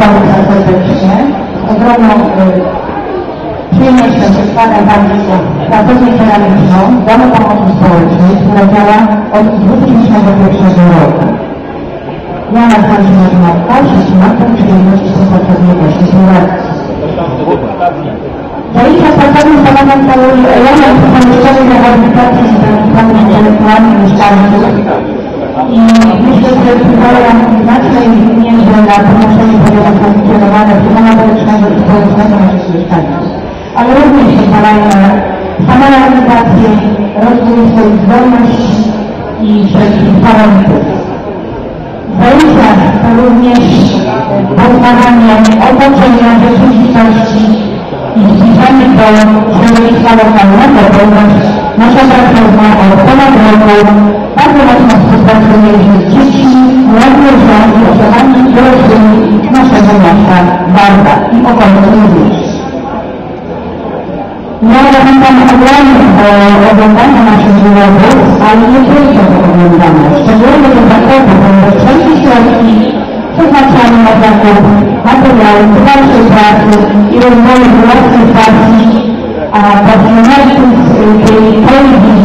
Państwa serdecznie. Ogromną y, przyjemnością przedstawiam Państwu pracownię ceramiczną Domu Pomocy Społecznej, która działa od 2001 roku. Ja nazywam się Marzena Kasisz i mam tę przyjemność współpracownie właśnie sytuacji. Zajęcia pracowni stanowią cały element pomysłowej rehabilitacji zainteresowanych intelektualnych mieszkańców i myślę, że wpływają znacznej mierze na ponoszenie Ale również pozwalają na samorealizację, rozwój swoich zdolności i wszelkich talentów. Zajęcia to również poznawanie otoczenia rzeczywistości i zbliżanie do środowiska lokalnego, ponieważ nasza pracownia od ponad roku. Bardzo mocno współpracuje z dziećmi, młodzieżą i osobami dorosłymi naszego miasta Warda i Now the Ramban again, uh, Ramban and Ashura both are imitations of the Ramban. So when the Ramban opened, the 2020 Sukha Chani Madhaka, Material, Sukha Party, even though the Russian Party, uh, but United States, they told